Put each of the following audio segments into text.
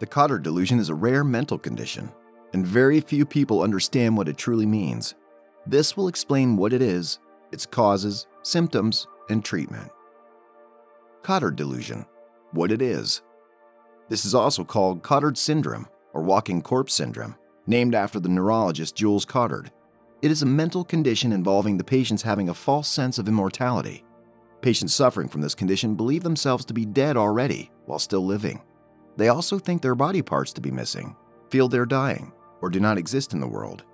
The Cotard delusion is a rare mental condition, and very few people understand what it truly means. This will explain what it is, its causes, symptoms, and treatment. Cotard delusion, what it is. This is also called Cotard syndrome or walking corpse syndrome, named after the neurologist Jules Cotard. It is a mental condition involving the patients having a false sense of immortality. Patients suffering from this condition believe themselves to be dead already while still living. They also think their body parts to be missing, feel they're dying, or do not exist in the world.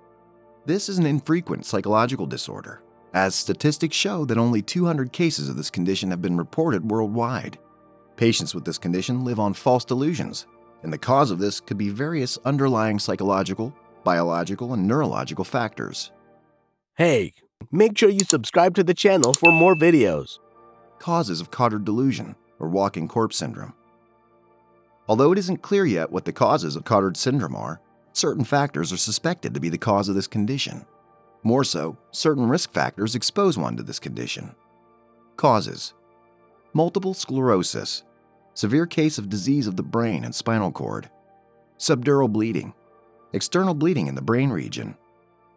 This is an infrequent psychological disorder, as statistics show that only 200 cases of this condition have been reported worldwide. Patients with this condition live on false delusions, and the cause of this could be various underlying psychological, biological, and neurological factors. Hey, make sure you subscribe to the channel for more videos. Causes of Cotard delusion, or walking corpse syndrome. Although it isn't clear yet what the causes of Cotard syndrome are, certain factors are suspected to be the cause of this condition. More so, certain risk factors expose one to this condition. Causes. Multiple sclerosis, severe case of disease of the brain and spinal cord, subdural bleeding, external bleeding in the brain region,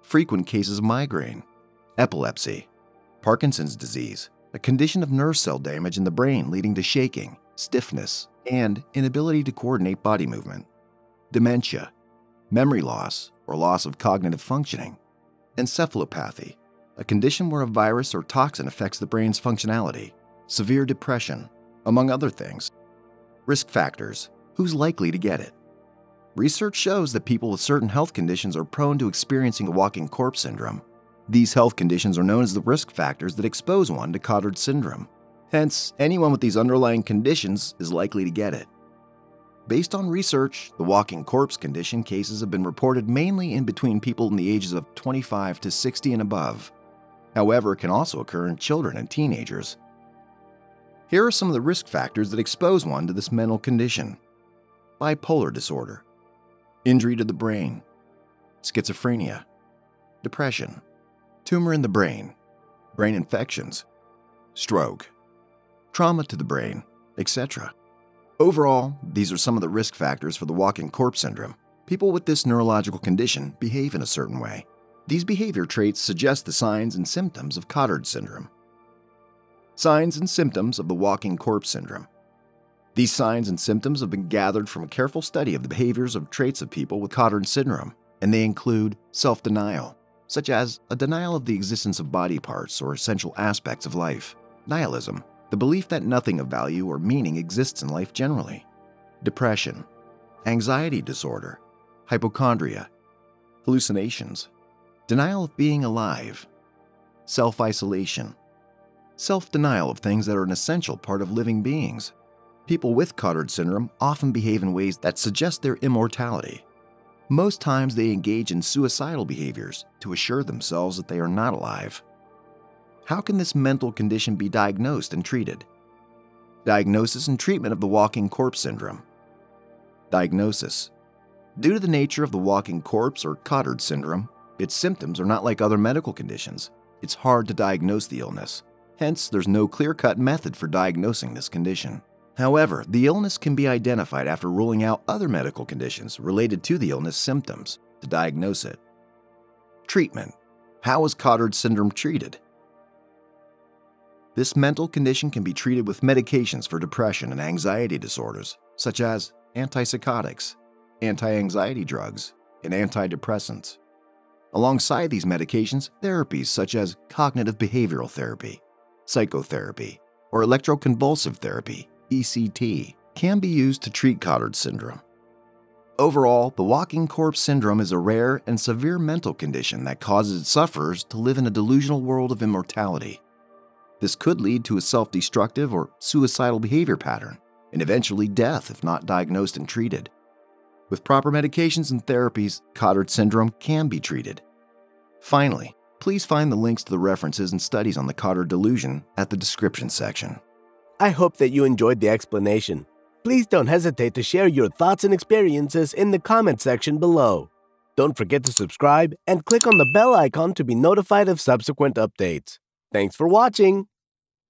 frequent cases of migraine, epilepsy, Parkinson's disease, a condition of nerve cell damage in the brain leading to shaking, stiffness, and inability to coordinate body movement, dementia, memory loss or loss of cognitive functioning, encephalopathy, a condition where a virus or toxin affects the brain's functionality, severe depression, among other things. Risk factors who's likely to get it? Research shows that people with certain health conditions are prone to experiencing a walking corpse syndrome. These health conditions are known as the risk factors that expose one to Cotard syndrome. Hence, anyone with these underlying conditions is likely to get it. Based on research, the walking corpse condition cases have been reported mainly in between people in the ages of 25 to 60 and above. However, it can also occur in children and teenagers. Here are some of the risk factors that expose one to this mental condition bipolar disorder, injury to the brain, schizophrenia, depression, tumor in the brain, brain infections, stroke, trauma to the brain, etc. Overall, these are some of the risk factors for the walking corpse syndrome. People with this neurological condition behave in a certain way. These behavior traits suggest the signs and symptoms of Cotard syndrome. Signs and symptoms of the walking corpse syndrome. These signs and symptoms have been gathered from a careful study of the behaviors of traits of people with Cotard syndrome, and they include self denial, such as a denial of the existence of body parts or essential aspects of life, nihilism, the belief that nothing of value or meaning exists in life generally, depression, anxiety disorder, hypochondria, hallucinations, denial of being alive, self isolation, self denial of things that are an essential part of living beings. People with Cotard syndrome often behave in ways that suggest their immortality. Most times they engage in suicidal behaviors to assure themselves that they are not alive. How can this mental condition be diagnosed and treated? Diagnosis and treatment of the walking corpse syndrome. Diagnosis Due to the nature of the walking corpse or Cotard syndrome, its symptoms are not like other medical conditions. It's hard to diagnose the illness. Hence, there's no clear cut method for diagnosing this condition. However, the illness can be identified after ruling out other medical conditions related to the illness symptoms to diagnose it. Treatment How is Cotard syndrome treated? This mental condition can be treated with medications for depression and anxiety disorders, such as antipsychotics, anti anxiety drugs, and antidepressants. Alongside these medications, therapies such as cognitive behavioral therapy, psychotherapy, or electroconvulsive therapy, ECT, can be used to treat Cotard syndrome. Overall, the walking corpse syndrome is a rare and severe mental condition that causes its sufferers to live in a delusional world of immortality. This could lead to a self destructive or suicidal behavior pattern, and eventually death if not diagnosed and treated. With proper medications and therapies, Cotard syndrome can be treated. Finally, please find the links to the references and studies on the Cotard delusion at the description section. I hope that you enjoyed the explanation. Please don't hesitate to share your thoughts and experiences in the comment section below. Don't forget to subscribe and click on the bell icon to be notified of subsequent updates. Thanks for watching!